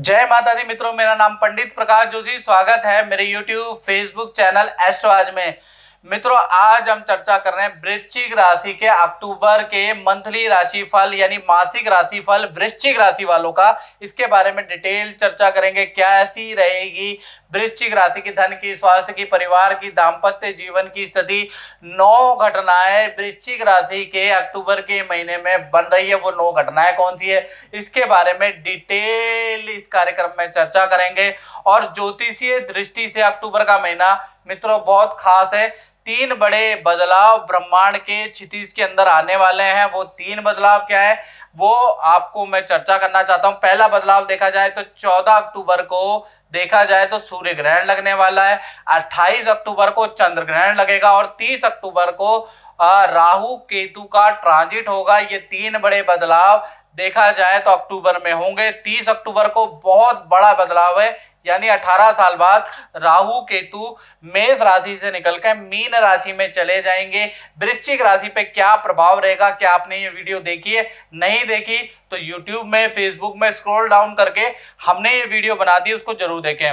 जय माता दी मित्रों, मेरा नाम पंडित प्रकाश जोशी। स्वागत है मेरे YouTube, Facebook चैनल एस्ट्रो आज में। मित्रों, आज हम चर्चा कर रहे हैं वृश्चिक राशि के अक्टूबर के मंथली राशि फल यानी मासिक राशि फल वृश्चिक राशि वालों का। इसके बारे में डिटेल चर्चा करेंगे, क्या ऐसी रहेगी? वृश्चिक राशि की धन की, स्वास्थ्य की, परिवार की, दाम्पत्य जीवन की स्थिति, नौ घटनाएँ वृश्चिक राशि के अक्टूबर के महीने में बन रही है। वो नौ घटनाएँ कौन सी है? इसके बारे में डिटेल इस कार्यक्रम में चर्चा करेंगे। और ज्योतिषीय दृष्टि से अक्टूबर का महीना, मित्रों, बहुत खास है। तीन बड़े बदलाव ब्रह्मांड के क्षितिज के अंदर आने वाले हैं। वो तीन बदलाव क्या है? वो आपको मैं चर्चा करना चाहता हूँ। पहला बदलाव देखा जाए तो 14 अक्टूबर को देखा जाए तो सूर्य ग्रहण लगने वाला है। 28 अक्टूबर को चंद्र ग्रहण लगेगा और 30 अक्टूबर को राहु केतु का ट्रांजिट होगा। ये तीन बड़े बदलाव देखा जाए तो अक्टूबर में होंगे। 30 अक्टूबर को बहुत बड़ा बदलाव है, यानी 18 साल बाद राहु केतु मेष राशि से निकलकर मीन राशि में चले जाएँगे। वृश्चिक राशि पे क्या प्रभाव रहेगा, क्या आपने ये वीडियो देखी है? नहीं देखी तो यूट्यूब में फेसबुक में स्क्रॉल डाउन करके हमने ये वीडियो बना दी, उसको ज़रूर देखें।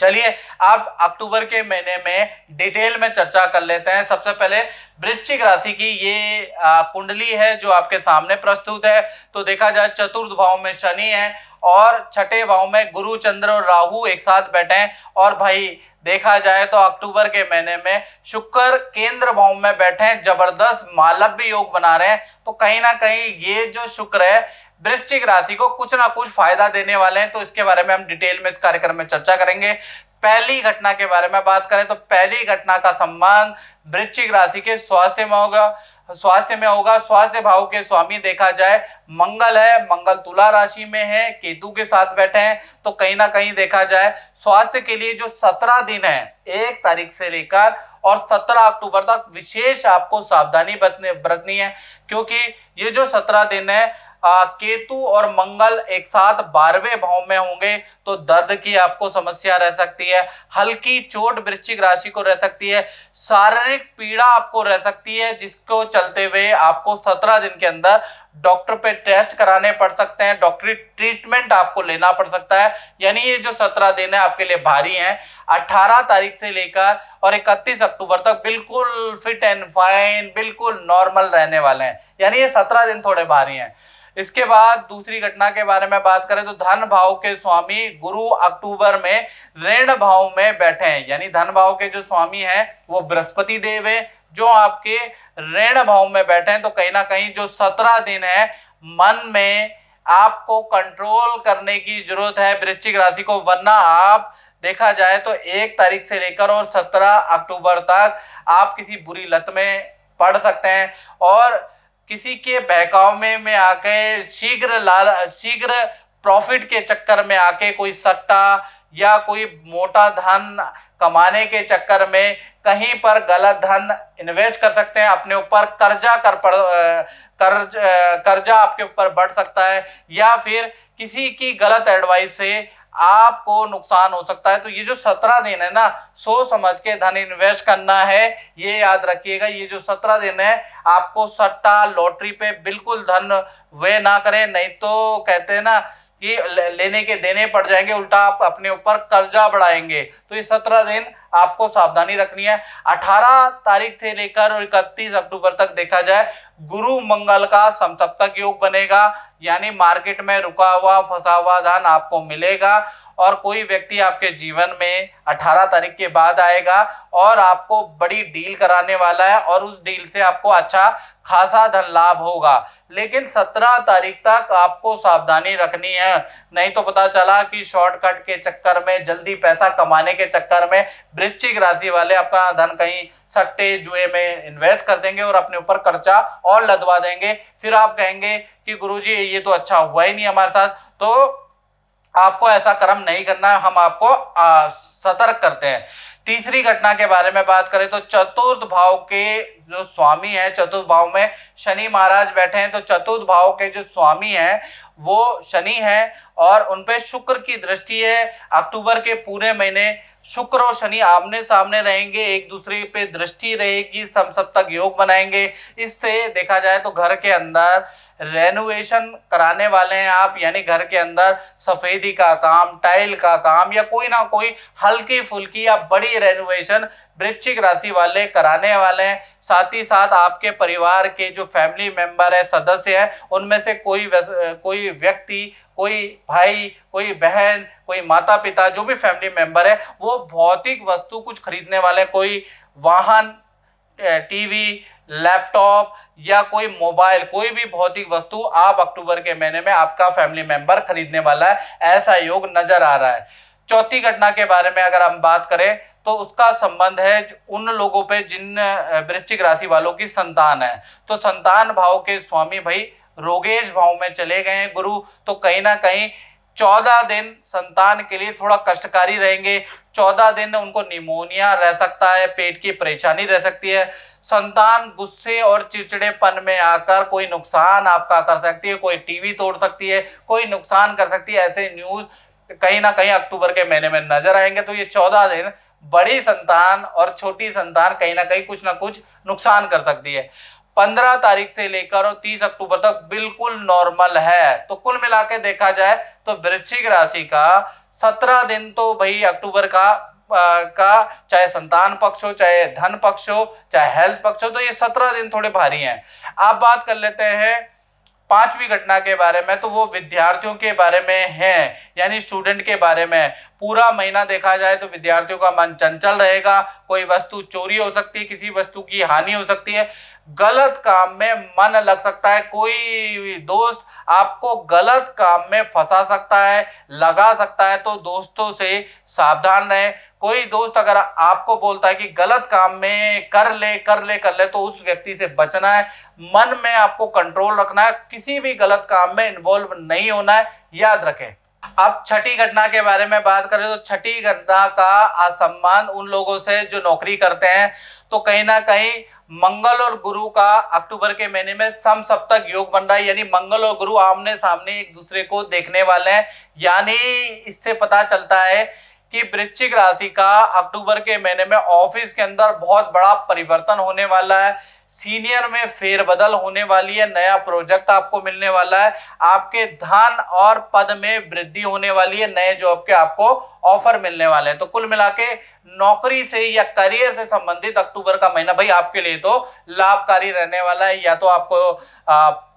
चलिए, आप अक्टूबर के महीने में डिटेल में चर्चा कर लेते हैं। सबसे पहले वृश्चिक राशि की ये कुंडली है जो आपके सामने प्रस्तुत है। तो देखा जाए, चतुर्थ भाव में शनि है और छठे भाव में गुरु, चंद्र और राहु एक साथ बैठे हैं। और भाई, देखा जाए तो अक्टूबर के महीने में शुक्र केंद्र भाव में बैठे हैं, ज़बरदस्त मालव्य योग बना रहे हैं। तो कहीं ना कहीं ये जो शुक्र है वृश्चिक राशि को कुछ ना कुछ फ़ायदा देने वाले हैं तो इसके बारे में हम डिटेल में इस कार्यक्रम में चर्चा करेंगे। पहली घटना के बारे में बात करें तो पहली घटना का सम्मान वृश्चिक राशि के स्वास्थ्य में होगा। स्वास्थ्य में होगा, स्वास्थ्य भाव के स्वामी देखा जाए, मंगल है, मंगल तुला राशि में है, केतु के साथ बैठे हैं तो कहीं ना कहीं देखा जाए, स्वास्थ्य के लिए जो सत्रह दिन है, एक तारीख से लेकर और सत्रह अक्टूबर तक विशेष आपको सावधानी बरतनी है, क्योंकि ये जो सत्रह दिन है केतु और मंगल एक साथ बारहवें भाव में होंगे तो दर्द की आपको समस्या रह सकती है, हल्की चोट वृश्चिक राशि को रह सकती है, शारीरिक पीड़ा आपको रह सकती है, जिसको चलते हुए आपको सत्रह दिन के अंदर डॉक्टर पे टेस्ट कराने पड़ सकते हैं, डॉक्टरी ट्रीटमेंट आपको लेना पड़ सकता है। यानी ये जो सत्रह दिन है, आपके लिए भारी हैं। अठारह तारीख से लेकर और इकतीस अक्टूबर तक बिल्कुल फिट एंड फाइन, बिल्कुल नॉर्मल रहने वाले हैं। यानी ये सत्रह दिन थोड़े भारी हैं। इसके बाद दूसरी घटना के बारे में बात करें तो धन भाव के स्वामी गुरु अक्टूबर में ऋण भाव में बैठे हैं। यानी धन भाव के जो स्वामी हैं वो बृहस्पति देव है, जो आपके ऋण भाव में बैठे हैं तो कहीं ना कहीं जो सत्रह दिन है, मन में आपको कंट्रोल करने की ज़रूरत है, वृश्चिक राशि को, वरना आप देखा जाए तो एक तारीख से लेकर और सत्रह अक्टूबर तक आप किसी बुरी लत में पड़ सकते हैं और किसी के बहकाव में में आके शीघ्र लाल, शीघ्र प्रॉफिट के चक्कर में आके कोई सट्टा या कोई मोटा धन कमाने के चक्कर में कहीं पर गलत धन इन्वेस्ट कर सकते हैं, अपने ऊपर कर्जा कर पड़ कर्ज कर्जा आपके ऊपर बढ़ सकता है, या फिर किसी की गलत एडवाइस से आपको नुकसान हो सकता है। तो ये जो सत्रह दिन है ना सोच समझ के धन इन्वेस्ट करना है, ये याद रखिएगा, ये जो सत्रह दिन है, आपको सट्टा, लॉटरी पे बिल्कुल धन वे ना करें, नहीं तो कहते हैं ना कि लेने के देने पड़ जाएँगे उल्टा आप अपने ऊपर कर्जा बढ़ाएँगे। तो ये सत्रह दिन आपको सावधानी रखनी है। 18 तारीख से लेकर और इकतीस अक्टूबर तक देखा जाए, गुरु मंगल का समसप्तक योग बनेगा, यानी मार्केट में रुका हुआ, फंसा हुआ धन आपको मिलेगा और कोई व्यक्ति आपके जीवन में 18 तारीख के बाद आएगा और आपको बड़ी डील कराने वाला है और उस डील से आपको अच्छा खासा धन लाभ होगा। लेकिन 17 तारीख तक आपको सावधानी रखनी है। नहीं तो पता चला कि शॉर्टकट के चक्कर में जल्दी पैसा कमाने के चक्कर में वृश्चिक राशि वाले अपना धन कहीं सट्टे जुए में इन्वेस्ट कर देंगे और अपने ऊपर कर्जा और लदवा देंगे। फिर आप कहेंगे कि गुरुजी, ये तो अच्छा हुआ ही नहीं हमारे साथ। तो आपको ऐसा कर्म नहीं करना, हम आपको सतर्क करते हैं। तीसरी घटना के बारे में बात करें तो चतुर्थ भाव के जो स्वामी है, चतुर्थ भाव में शनि महाराज बैठे हैं। तो चतुर्थ भाव के जो स्वामी हैं, वो शनि है और उनपे शुक्र की दृष्टि है। अक्टूबर के पूरे महीने शुक्र और शनि आमने सामने रहेंगे, एक दूसरे पे दृष्टि रहेगी सम तक योग बनाएँगे। इससे देखा जाए तो घर के अंदर रेनोवेशन कराने वाले हैं आप, यानी घर के अंदर सफेदी का काम टाइल का काम, या कोई ना कोई हल्की फुल्की या बड़ी रेनोवेशन वृश्चिक राशि वाले, कराने वाले हैं। साथ ही साथ आपके परिवार के जो फैमिली मेंबर है, सदस्य है, उनमें से कोई कोई व्यक्ति, कोई भाई, कोई बहन, कोई माता पिता जो भी फैमिली मेंबर है, वो भौतिक वस्तु कुछ खरीदने वाले, कोई वाहन टीवी लैपटॉप या कोई मोबाइल कोई भी भौतिक वस्तु आप अक्टूबर के महीने में आपका फैमिली मेंबर खरीदने वाला है, ऐसा योग नज़र आ रहा है। चौथी घटना के बारे में अगर हम बात करें तो उसका संबंध है उन लोगों पे जिन वृश्चिक राशि वालों की संतान है। तो संतान भाव के स्वामी भाई रोगेश भाव में चले गए हैं गुरु। तो कहीं ना कहीं चौदह दिन संतान के लिए थोड़ा कष्टकारी रहेंगे। चौदह दिन उनको निमोनिया रह सकता है, पेट की परेशानी रह सकती है। संतान गुस्से और चिड़चिड़ेपन में आकर कोई नुकसान आपका कर सकती है, कोई टीवी तोड़ सकती है, कोई नुकसान कर सकती है। ऐसे न्यूज़ कहीं ना कहीं अक्टूबर के महीने में नज़र आएँगे तो ये चौदह दिन बड़ी संतान और छोटी संतान कहीं ना कहीं कुछ ना कुछ नुकसान कर सकती है। पंद्रह तारीख से लेकर और तीस अक्टूबर तक बिल्कुल नॉर्मल है। तो कुल मिला के देखा जाए तो वृश्चिक राशि का सत्रह दिन तो भाई अक्टूबर का आ, का चाहे संतान पक्ष हो चाहे धन पक्ष हो चाहे हेल्थ पक्ष हो तो ये सत्रह दिन थोड़े भारी हैं। आप बात कर लेते हैं पांचवी घटना के बारे में तो वो विद्यार्थियों के बारे में है, यानी स्टूडेंट के बारे में। पूरा महीना देखा जाए तो विद्यार्थियों का मन चंचल रहेगा, कोई वस्तु चोरी हो सकती है, किसी वस्तु की हानि हो सकती है। गलत काम में मन लग सकता है। कोई दोस्त आपको गलत काम में फंसा सकता है, लगा सकता है तो दोस्तों से सावधान रहे। कोई दोस्त अगर आपको बोलता है कि गलत काम में कर ले कर ले कर ले तो उस व्यक्ति से बचना है। मन में आपको कंट्रोल रखना है। किसी भी गलत काम में इन्वॉल्व नहीं होना है। याद रखें। अब छठी घटना के बारे में बात करें तो छठी घटना का असम्मान उन लोगों से जो नौकरी करते हैं तो कहीं ना कहीं मंगल और गुरु का अक्टूबर के महीने में सम सप्तक योग बन रहा है, यानी मंगल और गुरु आमने सामने एक दूसरे को देखने वाले हैं। यानी इससे पता चलता है कि वृश्चिक राशि का अक्टूबर के महीने में ऑफ़िस के अंदर बहुत बड़ा परिवर्तन होने वाला है। सीनियर में फेरबदल होने वाली है, नया प्रोजेक्ट आपको मिलने वाला है, आपके धन और पद में वृद्धि होने वाली है, नए जॉब के आपको ऑफ़र मिलने वाले हैं। तो कुल मिला के नौकरी से या करियर से संबंधित अक्टूबर का महीना भाई आपके लिए तो लाभकारी रहने वाला है। या तो आपको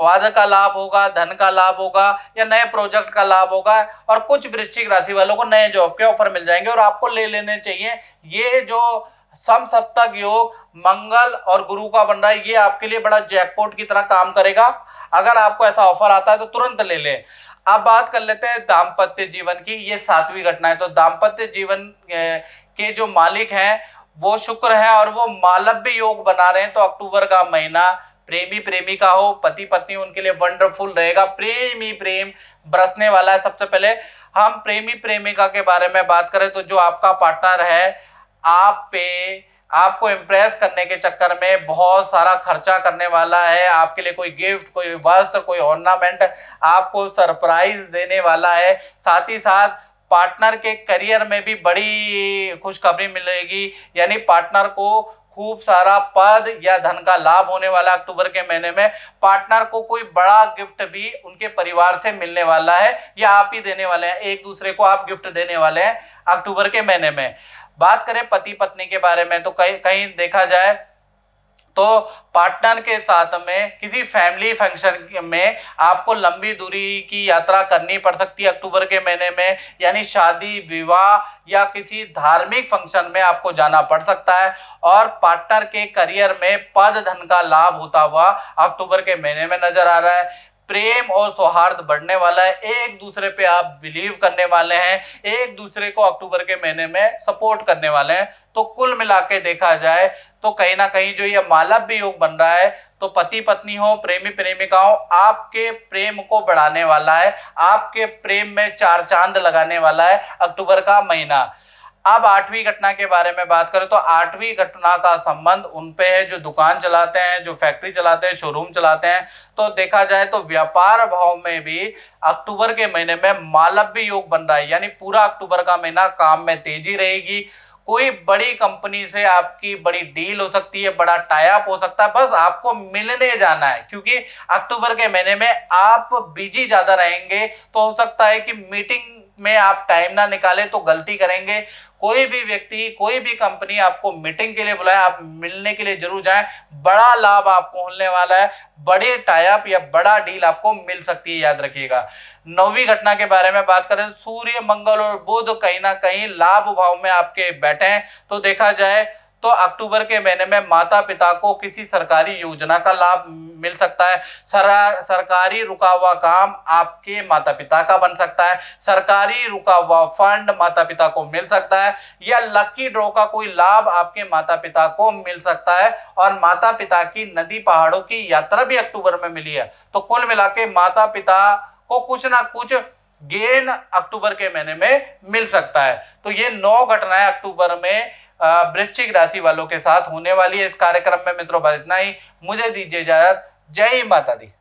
पद का लाभ होगा, धन का लाभ होगा, या नए प्रोजेक्ट का लाभ होगा, और कुछ वृश्चिक राशि वालों को नए जॉब के ऑफ़र मिल जाएँगे और आपको ले लेने चाहिए। ये जो सम सप्तक योग, मंगल और गुरु का बन रहा है, ये आपके लिए बड़ा जैकपॉट की तरह काम करेगा। अगर आपको ऐसा ऑफ़र आता है तो तुरंत ले लें। अब बात कर लेते हैं दाम्पत्य जीवन की, ये सातवीं घटना है। तो दाम्पत्य जीवन के जो मालिक हैं, वो शुक्र है और वो मालव्य योग बना रहे हैं। तो अक्टूबर का महीना प्रेमी प्रेमिका हो, पति पत्नी, उनके लिए वंडरफुल रहेगा। प्रेम ही प्रेम बरसने वाला है सबसे पहले। हम प्रेमी प्रेमिका के बारे में बात करें तो जो आपका पार्टनर है आप पे, आपको इम्प्रेस करने के चक्कर में बहुत सारा खर्चा करने वाला है। आपके लिए कोई गिफ्ट कोई वस्त्र, कोई ऑर्नामेंट आपको सरप्राइज़ देने वाला है। साथ ही साथ पार्टनर के करियर में भी बड़ी खुशखबरी मिलेगी। यानी पार्टनर को खूब सारा पद या धन का लाभ होने वाला अक्टूबर के महीने में। पार्टनर को कोई बड़ा गिफ्ट भी उनके परिवार से मिलने वाला है या आप ही देने वाले हैं, एक दूसरे को आप गिफ्ट देने वाले हैं अक्टूबर के महीने में। बात करें पति पत्नी के बारे में तो कहीं कहीं देखा जाए तो पार्टनर के साथ में किसी फैमिली फ़ंक्शन में आपको लंबी दूरी की यात्रा करनी पड़ सकती है अक्टूबर के महीने में, यानी शादी, विवाह या किसी धार्मिक फ़ंक्शन में आपको जाना पड़ सकता है। और पार्टनर के करियर में पद धन का लाभ होता हुआ अक्टूबर के महीने में नज़र आ रहा है। प्रेम और सौहार्द बढ़ने वाला है। एक दूसरे पे आप बिलीव करने वाले हैं। एक दूसरे को अक्टूबर के महीने में सपोर्ट करने वाले हैं। तो कुल मिला के देखा जाए तो कहीं ना कहीं जो ये मालव्य योग बन रहा है तो पति पत्नी हो, प्रेमी प्रेमिका हो आपके प्रेम को बढ़ाने वाला है। आपके प्रेम में चार चाँद लगाने वाला है अक्टूबर का महीना। अब आठवीं घटना के बारे में बात करें तो आठवीं घटना का संबंध उन पे है जो दुकान चलाते हैं, जो फैक्ट्री चलाते हैं शोरूम चलाते हैं। तो देखा जाए तो व्यापार भाव में भी अक्टूबर के महीने में मालव्य योग बन रहा है, यानी पूरा अक्टूबर का महीना काम में तेज़ी रहेगी। कोई बड़ी कंपनी से आपकी बड़ी डील हो सकती है, बड़ा टाइप हो सकता है, बस आपको मिलने जाना है, क्योंकि अक्टूबर के महीने में आप बिज़ी ज़्यादा रहेंगे तो हो सकता है कि मीटिंग में आप टाइम ना निकाले तो गलती करेंगे। कोई भी व्यक्ति, कोई भी कंपनी आपको मीटिंग के लिए बुलाए, आप मिलने के लिए ज़रूर जाएँ। बड़ा लाभ आपको मिलने वाला है। बड़े टाइप या बड़ा डील आपको मिल सकती है, याद रखिएगा। नौवीं घटना के बारे में बात करें, सूर्य, मंगल और बुध कहीं ना कहीं लाभ भाव में आपके बैठे हैं। तो देखा जाए तो अक्टूबर के महीने में माता पिता को किसी सरकारी योजना का लाभ मिल सकता है। सर, सरकारी रुका हुआ काम आपके माता पिता का बन सकता है। सरकारी रुका हुआ फंड माता पिता को मिल सकता है। या लकी ड्रॉ का कोई लाभ आपके माता पिता को मिल सकता है। और माता पिता की नदी पहाड़ों की यात्रा भी अक्टूबर में मिली है। तो कुल मिला के माता पिता को कुछ ना कुछ गेन अक्टूबर के महीने में मिल सकता है। तो ये नौ घटनाएँ अक्टूबर में वृश्चिक राशि वालों के साथ होने वाली है इस कार्यक्रम में। मित्रों, बस इतना ही। मुझे दीजिए इजाज़त। जय माता दी।